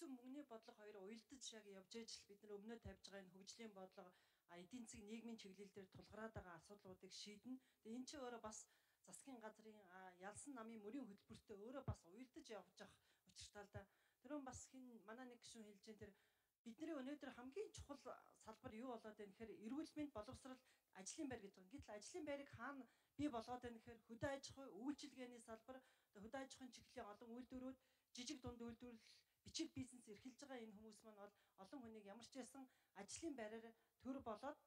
төсөв мөнгөний бодлого хоёр уялдаж яг явж ээж л бид нар өмнөө тавьж байгаа энэ хөгжлийн бодлого эдийн засгийн нийгмийн чиглэл дээр тулгараад байгаа асуудлуудыг шийднэ. Тэгээ эн чинь өөрөө бас засгийн газрын ялсан намын мөрийн хөтөлбөртөө өөрөө бас уялдаж явж явах учиртай л да. Тэрүүн бас хин манай нэг гишүүн хэлж дээ тэр бидний өнөөдөр хамгийн чухал салбар юу болоод байна гэхээр эрүүл мэнд боловсрал ажлын байр гэж байна. Гэтэл ажлын байрыг хаана бий болгоод байна гэхээр хөдөө аж ахуй үйлчилгээний салбар хөдөө аж ахуйн чиглэлийн олон үйлдвэрүүд жижиг дунд үйлдвэрлэл бичиг бизнес эрхэлж байгаа энэ хүмүүс маань бол олон хүнийг ямар ч байсан ажлын байраар төр болоод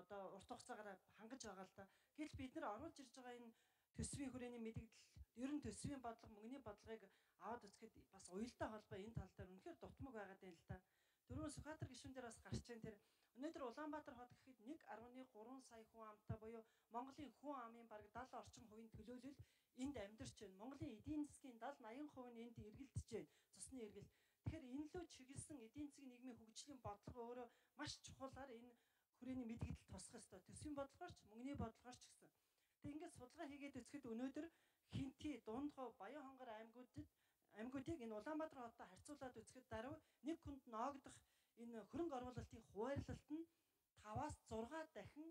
одоо урт хугацаагаар хангаж байгаа л да. Гэтэл бид нар оруулж ирж байгаа энэ төсвийн хүрээний мэдээлэл ер нь төсвийн бодлого мөнгөний бодлогыг аваад үзэхэд бас уялдаа холбоо энэ тал дээр үнэхээр дутмаг байгаад байна л да. Дөрвөн Сүхбаатар гишүүн дээр бас гарч ийн тэр өнөөдөр Улаанбаатар хот гэхэд 1.3 сая хүн амтай буюу Монголын хүн амын бараг 70 орчим хувийн төлөөлөл энд амьдарч байна. Монголын эдийн засгийн 70 80% нь энд эргэлдэж байна. Цусны эргэлт. Тэгэхээр энэ лөө чиглэсэн эдийн засгийн нийгмийн хөгжлийн бодлого өөрөө маш чухалаар энэ хүрээний мэдгэгдэл тусах ёстой. Төсвийн бодлогоорч мөнгөний бодлогоорч гэсэн. Тэг ингээд судалгаа хийгээд үзэхэд өнөөдөр Хинти, Дундгов, Баян хонгор аймагуудад аймагуудыг энэ Улаанбаатар хоттой харьцуулаад үзэхэд даруй нэг хүнд ноогдох энэ хөрөнгө оруулалтын хуваарлалт нь 5-аас 6 дахин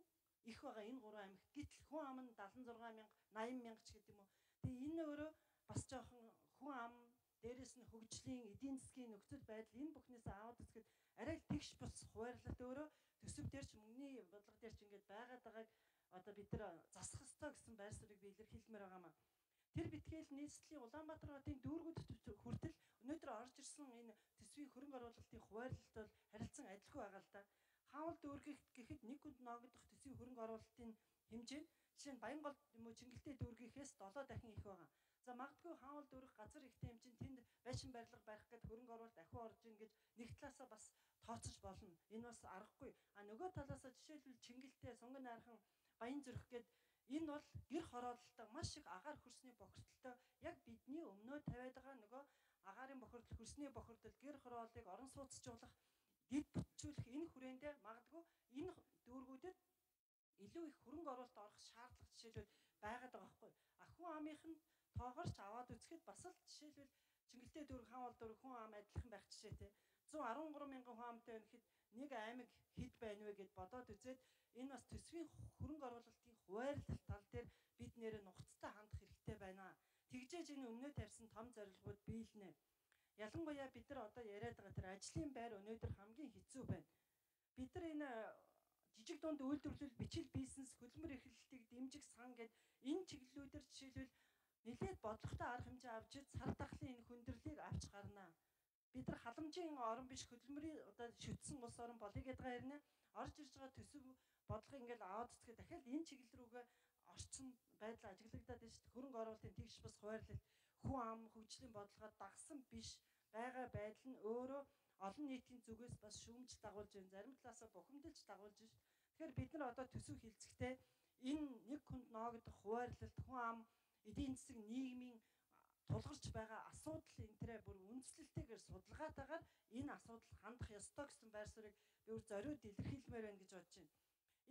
их байгаа энэ гурван аймагт. Гэтэл хүн ам нь 76 мянга, 80 мянга ч гэдэг юм уу. Тэгээ энэ өөрөө бас жоохон хүн ам дээрэс нь хөгжлийн эдийн засгийн нөхцөл байдал энэ бүхнээс аваад үзэхэд арай л тэгш бус хуваарлалт өөрөө төсөв дээр ч мөнгөний бодлого дээр ч ингээд байгаад байгааг одоо бид нар засах ёстой гэсэн байр суурийг би илэрхийлмээр байгаа маа. Тэр битгээл нийслэлийн Улаанбаатар хотын дүүргүүд хүртэл өнөөдөр орж ирсэн энэ төсвийн хөрөнгө оруулалтын хуваарлалт бол харилцан адилхан байгаа л да. Хаавал дүүргэх гэхэд нэг хүнд ногдох төсвийн хөрөнгө оруулалтын хэмжээ жишээ нь Баянгол юм уу Чингэлтэй дүүргийнхээс 7 дахин их байгаа. За магадгүй хаавал дүүрэх газар ихтэй хэмжээнд тэнд байшин барилга барих гэд хөрөнгө оруулалт ахиу орж ийн гэж нэг талаасаа бас тооцож болно. Энэ бас аргагүй. А нөгөө талаасаа жишээлбэл Чингэлтэй Сунган найрхан Баян зүрх гээд Энэ бол гэр хороололтой маш их агаар хөрсний бохирдолтой яг бидний өмнөө тавиад байгаа нөгөө агаарын бохирдол хөрсний бохирдол гэр хорооллыг орон сууцжуулах дэд бүтцүүлэх энэ хүрээндээ магадгүй энэ дүүргүүдэд илүү их хөрөнгө оруулалт орох шаардлага жишээлбэл байгаад байгаа байхгүй. А хүн амынхын тоогоорч аваад үзэхэд бас л жишээлбэл Чингэлтэй дүүрэг хаан бол дүүрэг хүн ам адилхан байх жишээтэй. 113 мянган хүн амтай байхад нэг аймаг хэд байна вэ гэд бодоод үзээд энэ бас төсвийн хөрөнгө оруулалтын хуваарлалт тал дээр бид нэр нухацтай хандах хэрэгтэй байна. Тэгжээж энэ өмнөө тавьсан том зорилгууд биелнэ. Ялангуяа бид нар одоо яриад байгаа тэр ажлын байр өнөөдөр хамгийн хэцүү байна. Бид нар энэ жижиг дунд үйлдвэрлэл, бичил бизнес, хөдөлмөр эрхлэлтийг дэмжих сан гэд энэ чиглэлүүдээр жишээлбэл нэлээд бодлоготой арга хэмжээ авч сар дахлын энэ хүндрэлийг авч гарнаа. Бид нар халамжийн орон биш хөдөлмөрийн одоо шүтсэн улс орон болъё гэдэг хэрнээ орж ирж байгаа төсөв бодлого ингээл аваад үзэхэд дахиад энэ чиглэл рүүгээ орчин байдал ажиглагдаад байна шүү дээ. Хөрөнгө оруулалтын тэгш бас хуваарлалт хүн ам хөгжлийн бодлогоо дагсан биш байгаа байдал нь өөрөө олон нийтийн зүгээс бас шүүмж дагуулж байна. Зарим талаасаа бухимдалж дагуулж байна. Тэгэхээр бид нар одоо төсөв хилцэхдээ энэ нэг хүнд ноогдох хуваарлалт хүн ам эдийн засаг нийгмийн тулгарч байгаа асуудал энтрээ бүр үндэслэлтэйгээр судалгаатайгаар энэ асуудал хандах ёстой гэсэн байр суурийг би өөр зориуд илэрхийлмээр байна гэж бодож байна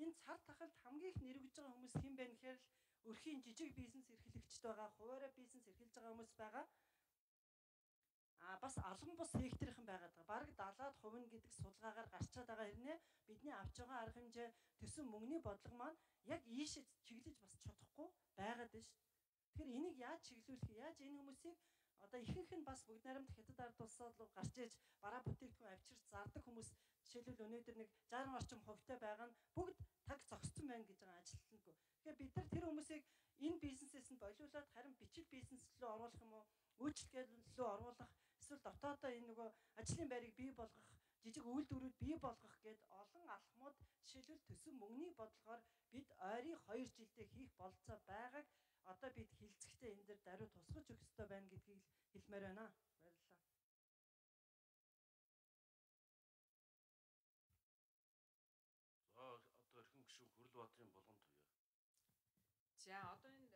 энэ цар тахалд хамгийн их нэрвэж байгаа хүмүүс хэн бэ гэхээр л өрхийн жижиг бизнес эрхлэгчд байгаа, хуваараа бизнес эрхэлж байгаа хүмүүс байгаа. А бас алан бус секторын байгаад байгаа. Бараг 70-аад хувь нь гэдэг судалгаагаар гарчаад байгаа хэрнээ бидний авч байгаа арга хэмжээ төсөн мөнгөний бодлого маань яг ийшээ чиглэж бас чадахгүй байгаад байна шүү. Тэгэхээр энийг яаж чиглүүлэх, яаж энэ хүмүүсийг одоо ихэнх нь бас бүгд найрамд хятад ард улсууд руу гарч иж бараа бүтээгдэхүүн авчирч зардаг хүмүүс жишээлбэл өнөөдөр нэг 60 орчим хувьтай байгаа нь бүгд таг зогссон байна гэж байгаа ажилтнаагүй. Тэгэхээр бид нар тэр хүмүүсийг энэ бизнесээс нь болиулаад харин бичил бизнес рүү оруулах юм уу? Үйлчлэгээ рүү оруулах эсвэл дотоодоо энэ нөгөө ажлын байрыг бий болгох жижиг үйлдвэрүүд бий болгох гэд олон алхмууд жишээлбэл төсөн мөнгөний бодлогоор бид ойрын 2 жилдээ хийх болцоо байгааг одоо бид хилцэхдээ энэ дээр даруй тусгаж өгөх ёстой байна гэдгийг хэлмээр байна. Баярлалаа. За одоо эрхэм гişүн Хүрэл Баатрин болгон туяа. За одоо энэ